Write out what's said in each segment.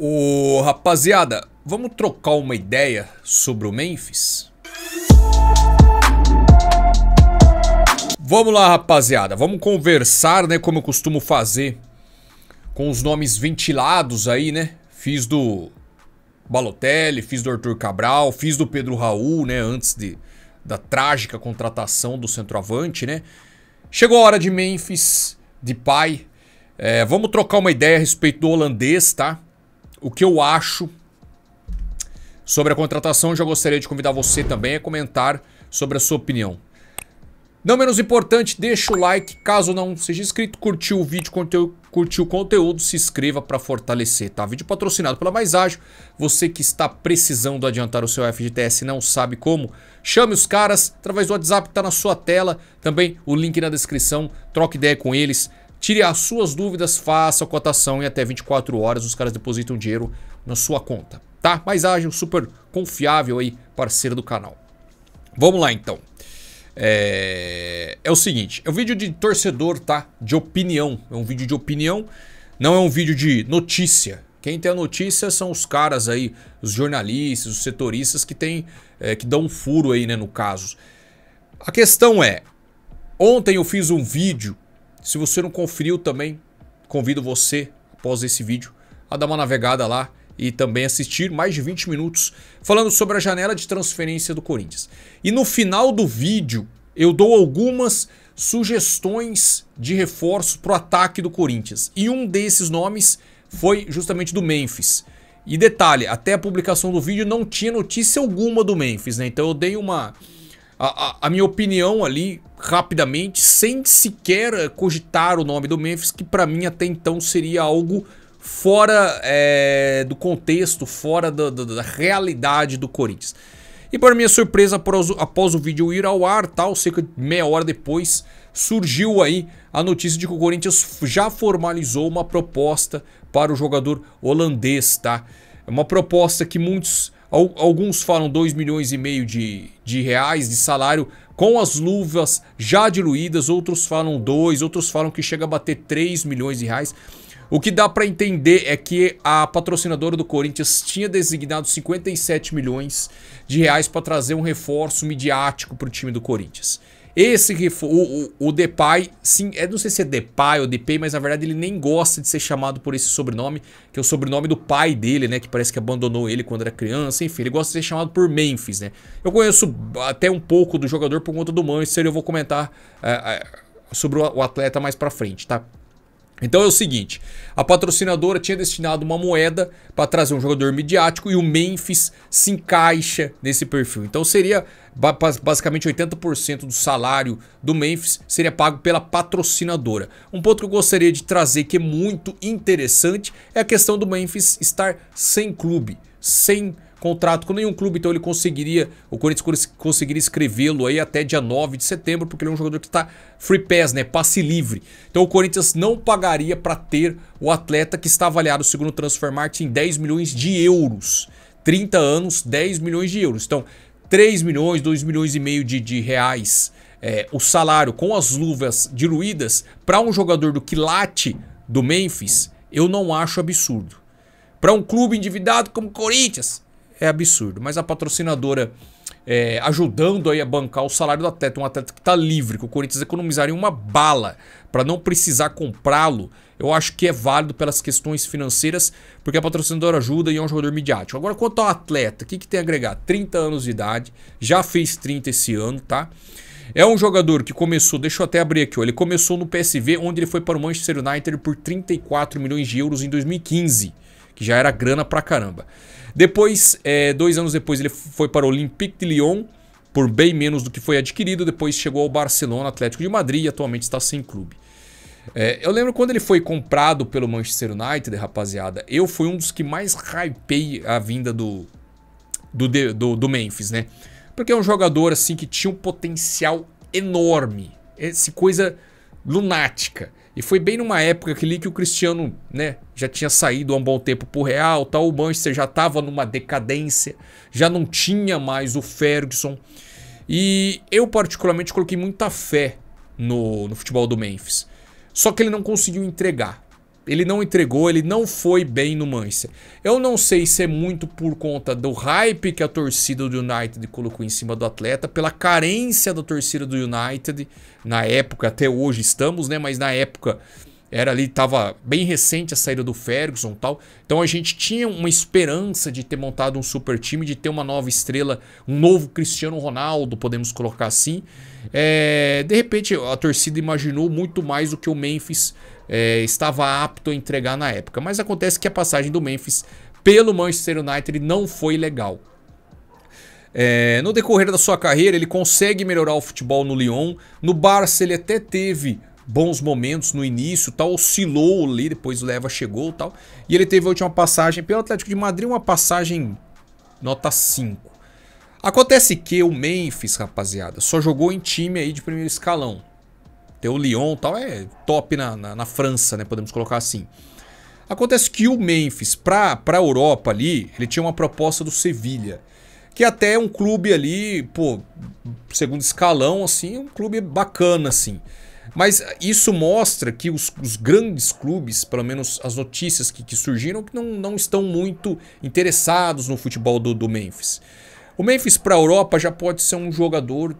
Ô, rapaziada, vamos trocar uma ideia sobre o Memphis? Vamos lá, rapaziada, vamos conversar, né, como eu costumo fazer, com os nomes ventilados aí, né? Fiz do Balotelli, fiz do Arthur Cabral, fiz do Pedro Raul, né, antes de, da trágica contratação do centroavante, né? Chegou a hora de Memphis, de pai. É, vamos trocar uma ideia a respeito do holandês, tá? O que eu acho sobre a contratação. Já gostaria de convidar você também a comentar sobre a sua opinião. Não menos importante, deixa o like. Caso não seja inscrito, curtiu o vídeo, curtiu o conteúdo, se inscreva para fortalecer, tá? Vídeo patrocinado pela Mais Ágil. Você que está precisando adiantar o seu FGTS e não sabe como, chame os caras através do WhatsApp que tá na sua tela. Também o link na descrição. Troque ideia com eles. Tire as suas dúvidas, faça a cotação e até 24 horas os caras depositam dinheiro na sua conta, tá? Mais ágil, super confiável aí, parceiro do canal. Vamos lá então. É... é o seguinte, é um vídeo de torcedor, tá? De opinião, é um vídeo de opinião, não é um vídeo de notícia. Quem tem a notícia são os caras aí, os jornalistas, os setoristas que tem, é, que dão um furo aí, né, no caso. A questão é, ontem eu fiz um vídeo se você não conferiu também, convido você, após esse vídeo, a dar uma navegada lá e também assistir mais de 20 minutos falando sobre a janela de transferência do Corinthians. E no final do vídeo eu dou algumas sugestões de reforço para o ataque do Corinthians. E um desses nomes foi justamente do Memphis. E detalhe, até a publicação do vídeo não tinha notícia alguma do Memphis, né? Então eu dei uma a, a, minha opinião ali, rapidamente, sem sequer cogitar o nome do Memphis, que para mim até então seria algo fora é, do contexto, fora da, da, da, realidade do Corinthians. E para minha surpresa, após, após o vídeo ir ao ar, tal, cerca de meia hora depois, surgiu aí a notícia de que o Corinthians já formalizou uma proposta para o jogador holandês, tá? É uma proposta que muitos Alguns falam 2 milhões e meio de, de reais de salário com as luvas já diluídas, outros falam 2, outros falam que chega a bater 3 milhões de reais. O que dá para entender é que a patrocinadora do Corinthians tinha designado 57 milhões de reais para trazer um reforço midiático para o time do Corinthians. Esse o, o, o Depay, sim, eu não sei se é Depay ou Depay, mas na verdade ele nem gosta de ser chamado por esse sobrenome, que é o sobrenome do pai dele, né, que parece que abandonou ele quando era criança, enfim, ele gosta de ser chamado por Memphis, né. Eu conheço até um pouco do jogador por conta do Manchester, eu vou comentar é, é, sobre o atleta mais pra frente, tá? Então é o seguinte, a patrocinadora tinha destinado uma moeda para trazer um jogador midiático e o Memphis se encaixa nesse perfil. Então seria basicamente 80% do salário do Memphis seria pago pela patrocinadora. Um ponto que eu gostaria de trazer que é muito interessante é a questão do Memphis estar sem clube, sem contrato com nenhum clube, então ele conseguiria, o Corinthians conseguiria escrevê-lo aí até dia 9 de setembro, porque ele é um jogador que está free pass, né, passe livre. Então o Corinthians não pagaria para ter o atleta que está avaliado segundo o Transfer Market em 10 milhões de euros. 30 anos, 10 milhões de euros. Então, 3 milhões, 2 milhões e meio de, de reais é, o salário com as luvas diluídas para um jogador do quilate do Memphis, eu não acho absurdo. Para um clube endividado como o Corinthians, é absurdo. Mas a patrocinadora é, ajudando aí a bancar o salário do atleta, um atleta que está livre, que o Corinthians economizaria uma bala para não precisar comprá-lo, eu acho que é válido pelas questões financeiras, porque a patrocinadora ajuda e é um jogador midiático. Agora, quanto ao atleta, o que, que tem a agregar? 30 anos de idade, já fez 30 esse ano, tá? É um jogador que começou, deixa eu até abrir aqui, ó, ele começou no PSV, onde ele foi para o Manchester United por 34 milhões de euros em 2015, que já era grana pra caramba. Depois, é, dois anos depois, ele foi para o Olympique de Lyon por bem menos do que foi adquirido. Depois chegou ao Barcelona, Atlético de Madrid e atualmente está sem clube. É, eu lembro quando ele foi comprado pelo Manchester United, rapaziada, eu fui um dos que mais hypei a vinda do, do, do, do Memphis, né? Porque é um jogador assim que tinha um potencial enorme. Essa coisa lunática. E foi bem numa época que, que o Cristiano né, já tinha saído há um bom tempo pro Real, tal, o Manchester já estava numa decadência, já não tinha mais o Ferguson. E eu particularmente coloquei muita fé no, no futebol do Memphis. Só que ele não conseguiu entregar. Ele não entregou, ele não foi bem no Manchester. Eu não sei se é muito por conta do hype que a torcida do United colocou em cima do atleta, pela carência da torcida do United, na época, até hoje estamos, né? Mas na época era ali, tava bem recente a saída do Ferguson tal. Então a gente tinha uma esperança de ter montado um super time, de ter uma nova estrela, um novo Cristiano Ronaldo, podemos colocar assim. É, de repente a torcida imaginou muito mais do que o Memphis é, estava apto a entregar na época. Mas acontece que a passagem do Memphis pelo Manchester United não foi legal. É, no decorrer da sua carreira, ele consegue melhorar o futebol no Lyon. No Barça, ele até teve bons momentos no início, tal, oscilou ali, depois o Leva chegou tal. E ele teve a última passagem pelo Atlético de Madrid, uma passagem nota 5. Acontece que o Memphis, rapaziada, só jogou em time aí de primeiro escalão. Tem o Lyon tal, é top na, na, na, França, né? Podemos colocar assim. Acontece que o Memphis, pra, pra Europa ali, ele tinha uma proposta do Sevilha. Que até é um clube ali, pô, segundo escalão, assim, um clube bacana, assim. Mas isso mostra que os, os grandes clubes, pelo menos as notícias que, que, surgiram, que não, não estão muito interessados no futebol do, do Memphis. O Memphis para a Europa já pode ser um jogador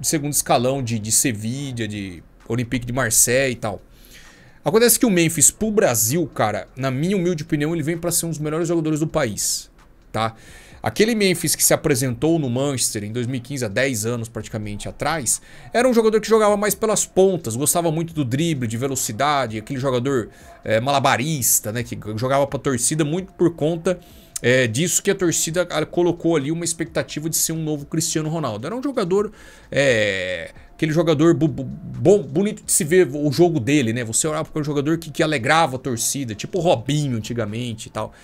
de segundo escalão, de, de Sevilla, de Olympique de Marseille e tal. Acontece que o Memphis pro Brasil, cara, na minha humilde opinião, ele vem para ser um dos melhores jogadores do país, tá? Aquele Memphis que se apresentou no Manchester em 2015, há 10 anos praticamente atrás, era um jogador que jogava mais pelas pontas, gostava muito do drible, de velocidade, aquele jogador é, malabarista, né, que jogava pra torcida muito por conta é, disso que a torcida colocou ali uma expectativa de ser um novo Cristiano Ronaldo. Era um jogador é, aquele jogador bom, bonito de se ver o jogo dele, né? Você olhava para um jogador que, que alegrava a torcida, tipo o Robinho antigamente e tal.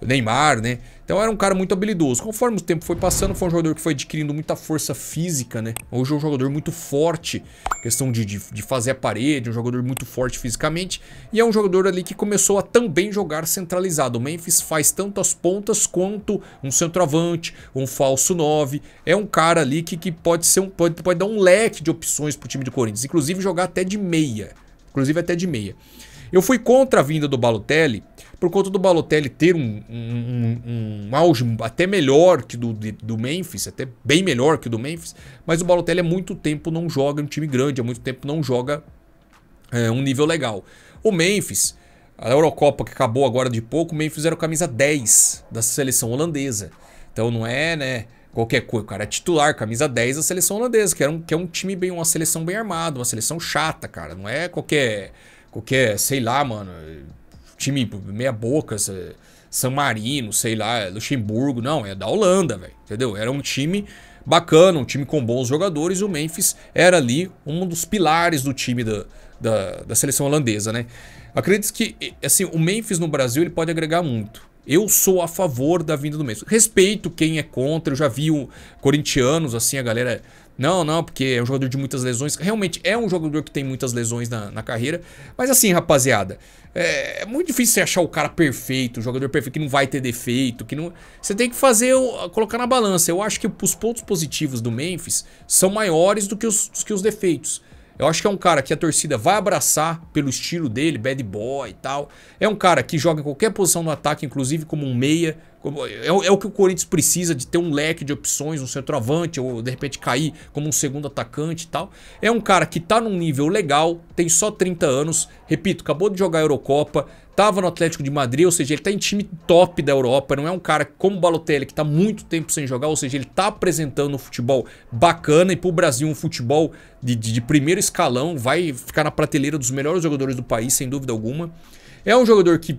Neymar, né? Então era um cara muito habilidoso. Conforme o tempo foi passando, foi um jogador que foi adquirindo muita força física, né? Hoje é um jogador muito forte, questão de, de, de, fazer a parede, um jogador muito forte fisicamente. E é um jogador ali que começou a também jogar centralizado. O Memphis faz tanto as pontas quanto um centroavante, um falso 9. É um cara ali que, que pode, ser um, pode, pode dar um leque de opções pro time do Corinthians, inclusive jogar até de meia. Inclusive até de meia. Eu fui contra a vinda do Balotelli por conta do Balotelli ter um, um, um, um auge até melhor que do, do Memphis, até bem melhor que o do Memphis, mas o Balotelli há muito tempo não joga um time grande, há muito tempo não joga é, um nível legal. O Memphis, a Eurocopa que acabou agora de pouco, o Memphis era o camisa 10 da seleção holandesa. Então não é, né, qualquer coisa, cara é titular, camisa 10 da seleção holandesa, que é um, que é um time bem, uma seleção bem armada, uma seleção chata, cara, não é qualquer qualquer, sei lá, mano, time meia boca, San Marino, sei lá, Luxemburgo, não, é da Holanda, velho, entendeu? Era um time bacana, um time com bons jogadores, e o Memphis era ali um dos pilares do time da, da, da seleção holandesa, né? Acredito que, assim, o Memphis no Brasil ele pode agregar muito. Eu sou a favor da vinda do Memphis. Respeito quem é contra, eu já vi o corintianos, assim, a galera não, não, porque é um jogador de muitas lesões. Realmente é um jogador que tem muitas lesões na, na carreira. Mas assim, rapaziada, é, é, muito difícil você achar o cara perfeito, o jogador perfeito que não vai ter defeito, que não. Você tem que fazer, colocar na balança. Eu acho que os pontos positivos do Memphis são maiores do que os, que os defeitos. Eu acho que é um cara que a torcida vai abraçar pelo estilo dele, bad boy e tal. É um cara que joga em qualquer posição no ataque, inclusive como um meia. É, é, o que o Corinthians precisa de ter um leque de opções, um centroavante ou de repente cair como um segundo atacante e tal. É um cara que tá num nível legal, tem só 30 anos, repito, acabou de jogar a Eurocopa, Tava no Atlético de Madrid, ou seja, ele tá em time top da Europa, não é um cara como o Balotelli que tá muito tempo sem jogar, ou seja, ele tá apresentando um futebol bacana e pro Brasil um futebol de, de, de primeiro escalão, vai ficar na prateleira dos melhores jogadores do país, sem dúvida alguma. É um jogador que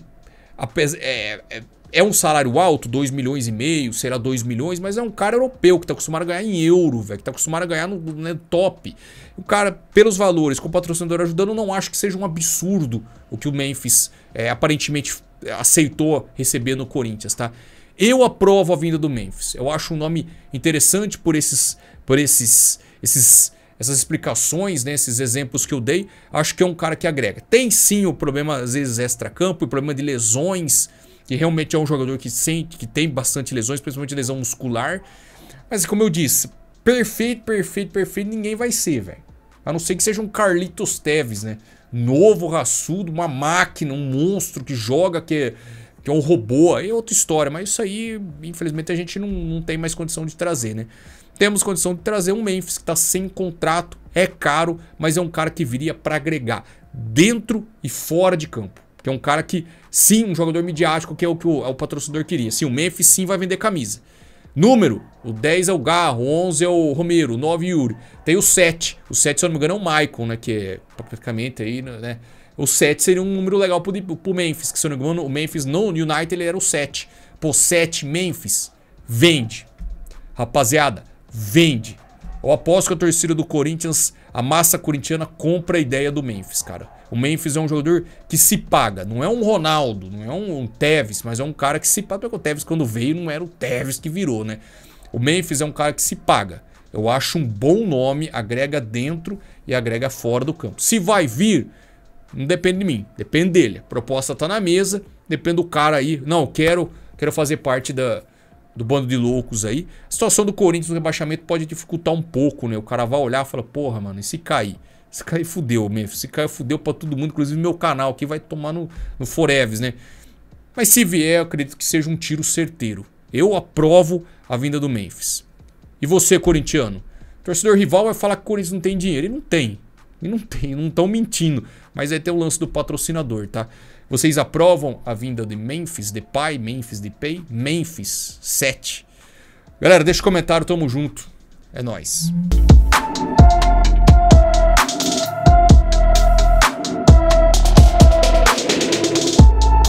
é, é, é um salário alto, 2 milhões e meio, será 2 milhões, mas é um cara europeu que tá acostumado a ganhar em euro, velho, que tá acostumado a ganhar no, né, top. O cara, pelos valores, com o patrocinador ajudando, não acho que seja um absurdo o que o Memphis é, aparentemente aceitou receber no Corinthians, tá? Eu aprovo a vinda do Memphis. Eu acho um nome interessante por esses, por esses, esses, essas explicações, né, esses exemplos que eu dei. Acho que é um cara que agrega. Tem sim o problema às vezes extra-campo, o problema de lesões que realmente é um jogador que sente, que tem bastante lesões, principalmente lesão muscular. Mas como eu disse, perfeito, perfeito, perfeito, ninguém vai ser, velho. A não ser que seja um Carlitos Teves, né? novo, raçudo, uma máquina, um monstro que joga, que é, que é um robô. Aí é outra história, mas isso aí, infelizmente, a gente não, não tem mais condição de trazer, né? Temos condição de trazer um Memphis que está sem contrato, é caro, mas é um cara que viria para agregar dentro e fora de campo. Que é um cara que, sim, um jogador midiático, que é o que o, é o patrocinador queria. Sim, o Memphis sim vai vender camisa. Número, o 10 é o Garro, o 11 é o Romero, o 9 é o Yuri. Tem o 7. O 7, se eu não me engano, é o Michael, né? Que é praticamente aí, né? O 7 seria um número legal pro, pro Memphis, que se eu não me engano, o Memphis no United ele era o 7. Pô, 7 Memphis, vende. Rapaziada, vende. Eu aposto que a torcida do Corinthians, a massa corintiana, compra a ideia do Memphis, cara. O Memphis é um jogador que se paga. Não é um Ronaldo, não é um, um Tevez, mas é um cara que se paga. Porque o Tevez, quando veio, não era o Tevez que virou, né? O Memphis é um cara que se paga. Eu acho um bom nome, agrega dentro e agrega fora do campo. Se vai vir, não depende de mim, depende dele. A proposta tá na mesa, depende do cara aí. Não, quero, quero fazer parte da, do bando de loucos aí. A situação do Corinthians no rebaixamento pode dificultar um pouco, né? O cara vai olhar e fala, porra, mano, e se cair? Se cair, fudeu, Memphis. Se cair, fudeu pra todo mundo, inclusive meu canal aqui vai tomar no, no Foreves, né? Mas se vier, eu acredito que seja um tiro certeiro. Eu aprovo a vinda do Memphis. E você, corintiano? Torcedor rival vai falar que o Corinthians não tem dinheiro. E não tem. E não tem, não estão mentindo. Mas aí tem o lance do patrocinador, tá? Vocês aprovam a vinda de Memphis, de pai, Memphis, de pay? Memphis 7. Galera, deixa o comentário, tamo junto. É nóis.